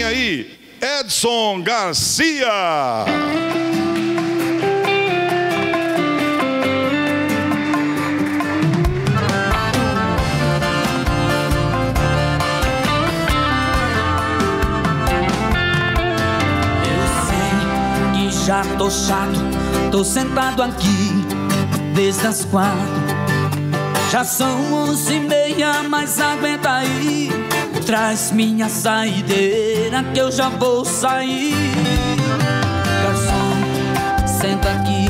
Vem aí, Edson Garcia. já tô chato, tô sentado aqui desde as quatro. Já são onze e meia, mas aguenta aí. Traz minha saideira que eu já vou sair. Garçom, senta aqui.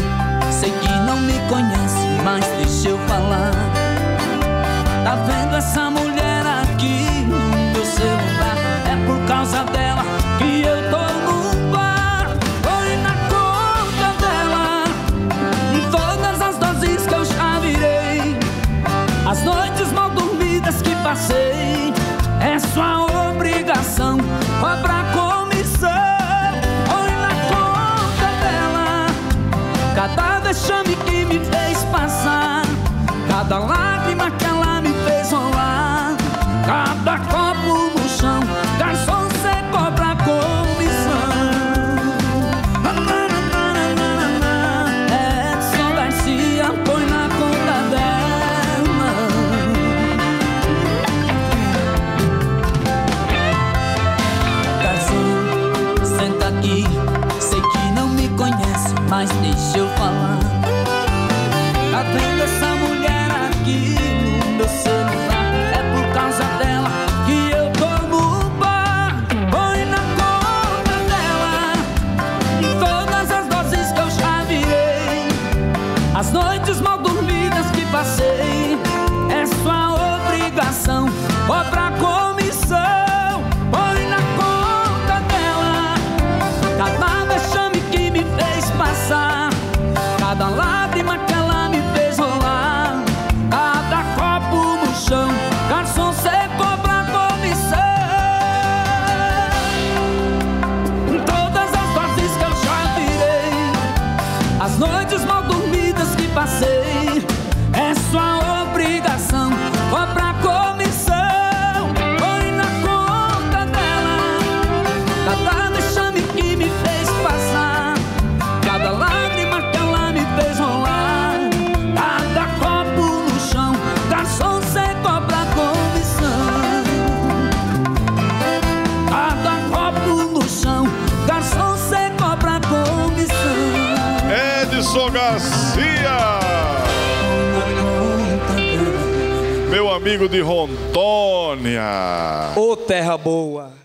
Sei que não me conhece, mas deixa eu falar. Tá vendo essa mulher aqui no meu celular? É por causa dela que eu tô no bar. Oi na conta dela. Todas as doses que eu já virei. As noites mal dormidas que passei. Conhece, mas deixa eu Edson Garcia. Meu amigo de Rondônia. Ô terra boa.